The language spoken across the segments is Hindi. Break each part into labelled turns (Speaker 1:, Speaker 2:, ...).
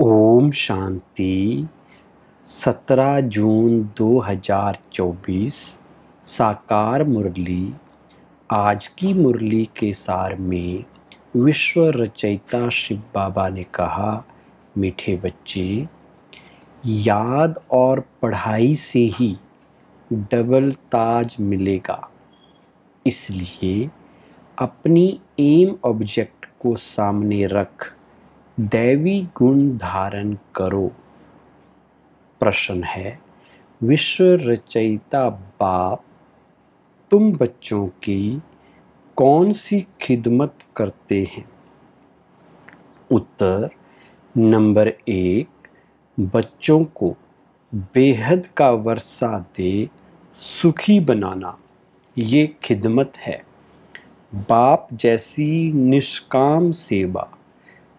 Speaker 1: ओम शांति। 17 जून 2024 साकार मुरली। आज की मुरली के सार में विश्व रचयिता शिव बाबा ने कहा, मीठे बच्चे, याद और पढ़ाई से ही डबल ताज मिलेगा। इसलिए अपनी एम ऑब्जेक्ट को सामने रख दैवी गुण धारण करो। प्रश्न है विश्व रचयिता बाप, तुम बच्चों की कौन सी खिदमत करते हैं? उत्तर, नंबर एक, बच्चों को बेहद का वर्षा दे, सुखी बनाना, ये खिदमत है। बाप जैसी निष्काम सेवा।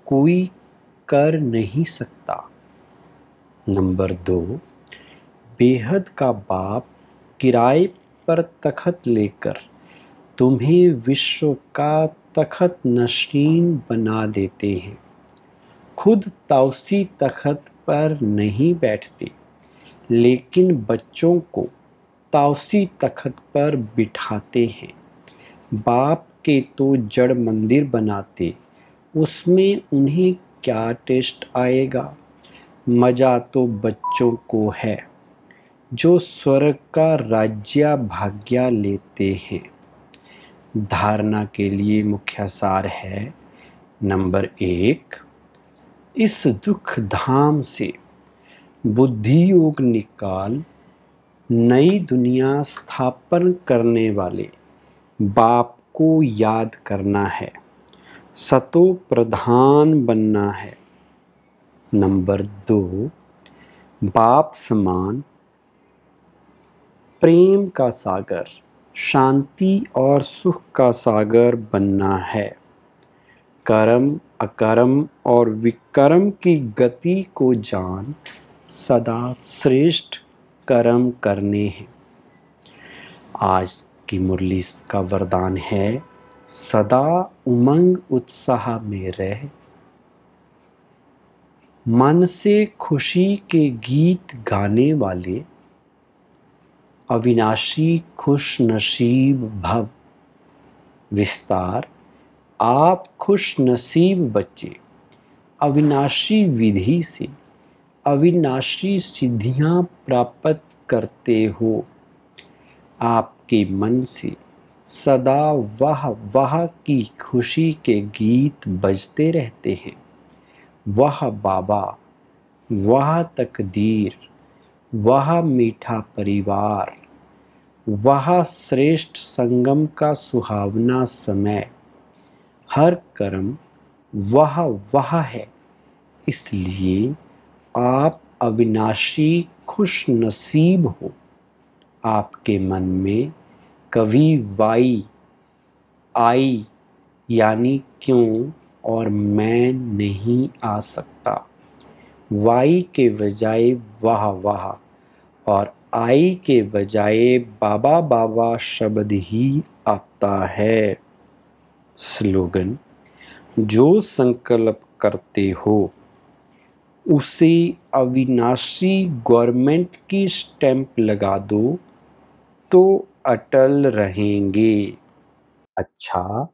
Speaker 1: कोई कर नहीं सकता। नंबर दो, बेहद का बाप किराए पर तखत लेकर तुम्हें विश्व का तखत नशीन बना देते हैं। खुद ताउसी तखत पर नहीं बैठते, लेकिन बच्चों को ताउसी तखत पर बिठाते हैं। बाप के तो जड़ मंदिर बनाते उसमें उन्हें क्या टेस्ट आएगा? मज़ा तो बच्चों को है, जो स्वर्ग का राज्य भाग्य लेते हैं। धारणा के लिए मुख्य सार है, नंबर एक, इस दुख धाम से बुद्धि योग निकाल, नई दुनिया स्थापन करने वाले बाप को याद करना है। सतो प्रधान बनना है। नंबर दो, बाप समान, प्रेम का सागर, शांति और सुख का सागर बनना है। कर्म, अकर्म और विकर्म की गति को जान सदा श्रेष्ठ कर्म करने हैं। आज की मुरली का वरदान है सदा उमंग उत्साह में रह। मन से खुशी के गीत गाने वाले, अविनाशी खुश नसीब भव। विस्तार, आप खुश नसीब बच्चे, अविनाशी विधि से, अविनाशी सिद्धियाँ प्राप्त करते हो। आपके मन से सदा वह वह की खुशी के गीत बजते रहते हैं। वह बाबा, वह तकदीर, वह मीठा परिवार, वह श्रेष्ठ संगम का सुहावना समय। हर कर्म वह वह है, इसलिए आप अविनाशी खुश नसीब हो। आपके मन में कभी वाई, आई यानी क्यों और मैं नहीं आ सकता। वाई के बजाय वाह वाह और आई के बजाय बाबा बाबा शब्द ही आता है। स्लोगन, जो संकल्प करते हो, उसे अविनाशी गवर्नमेंट की स्टैंप लगा दो तो अटल रहेंगे। अच्छा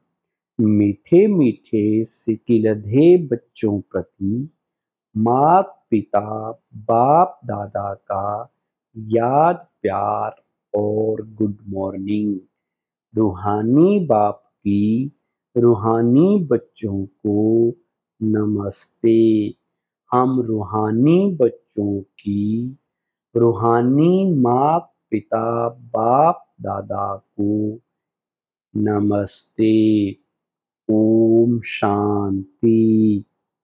Speaker 1: मीठे मीठे सिकिलधे बच्चों प्रति मात पिता बाप दादा का याद, प्यार और गुड मॉर्निंग। रूहानी बाप की रूहानी बच्चों को नमस्ते। हम रूहानी बच्चों की रूहानी माँ पिता बाप दादा को नमस्ते। ओम शांति।